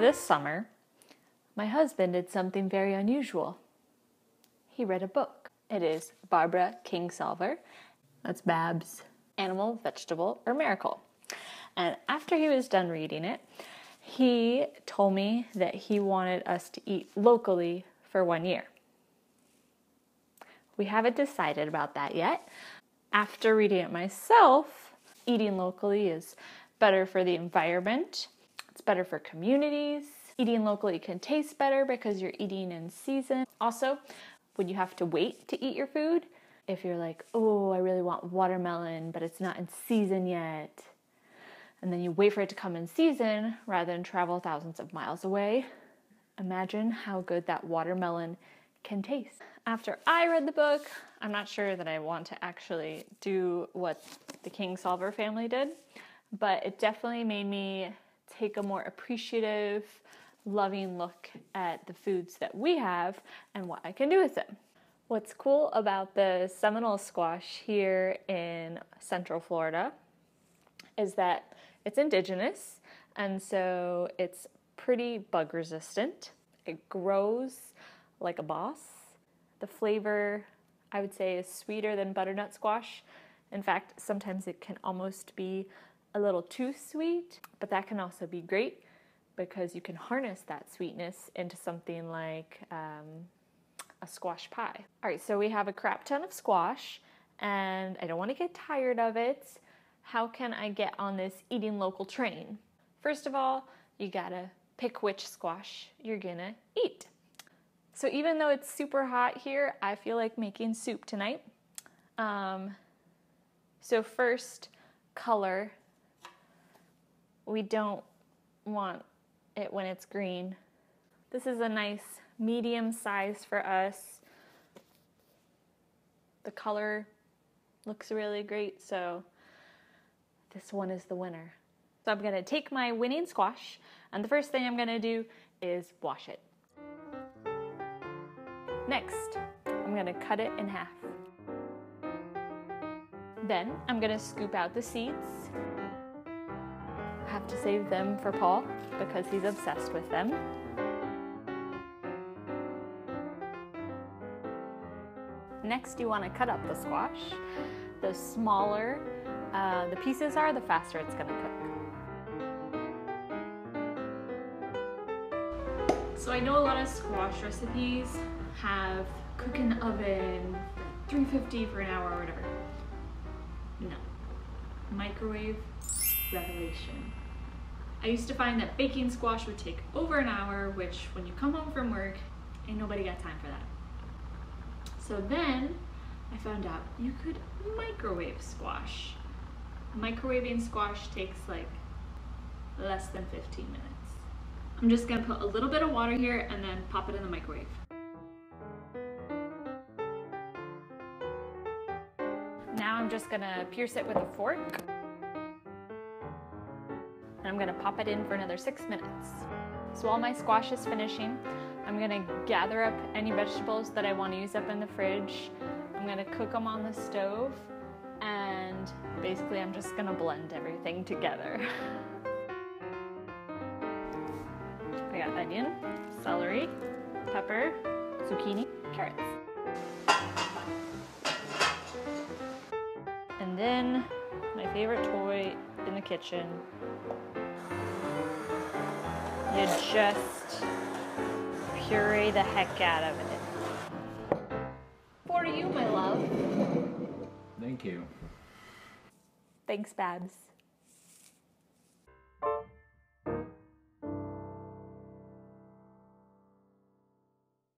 this summer, my husband did something very unusual. He read a book. It is Barbara Kingsolver. That's Babs. Animal, Vegetable, or Miracle. And after he was done reading it, he told me that he wanted us to eat locally for one year. We haven't decided about that yet. After reading it myself, eating locally is better for the environment, it's better for communities. Eating locally can taste better because you're eating in season. Also, when you have to wait to eat your food, if you're like, oh, I really want watermelon, but it's not in season yet, and then you wait for it to come in season rather than travel thousands of miles away, imagine how good that watermelon can taste. After I read the book, I'm not sure that I want to actually do what the Kingsolver family did, but it definitely made me take a more appreciative, loving look at the foods that we have and what I can do with them. What's cool about the Seminole squash here in Central Florida is that it's indigenous and so it's pretty bug resistant. It grows like a boss. The flavor, I would say, is sweeter than butternut squash. In fact, sometimes it can almost be a little too sweet, but that can also be great because you can harness that sweetness into something like um, a squash pie. All right, so we have a crap ton of squash, and I don't want to get tired of it. How can I get on this eating local train? First of all, you gotta pick which squash you're gonna eat. So even though it's super hot here, I feel like making soup tonight. Um, so first, color we don't want it when it's green. This is a nice medium size for us. The color looks really great, so this one is the winner. So I'm gonna take my winning squash, and the first thing I'm gonna do is wash it. Next, I'm gonna cut it in half. Then I'm gonna scoop out the seeds have to save them for Paul because he's obsessed with them. Next, you want to cut up the squash. The smaller uh, the pieces are, the faster it's going to cook. So I know a lot of squash recipes have cook in the oven, 350 for an hour or whatever. No. Microwave revelation. I used to find that baking squash would take over an hour, which when you come home from work, ain't nobody got time for that. So then I found out you could microwave squash. Microwaving squash takes like less than 15 minutes. I'm just gonna put a little bit of water here and then pop it in the microwave. Now I'm just gonna pierce it with a fork. I'm gonna pop it in for another six minutes. So while my squash is finishing, I'm gonna gather up any vegetables that I wanna use up in the fridge. I'm gonna cook them on the stove and basically I'm just gonna blend everything together. I got onion, celery, pepper, zucchini, carrots. And then my favorite toy in the kitchen, you just puree the heck out of it. For you, my love. Thank you. Thanks, Babs.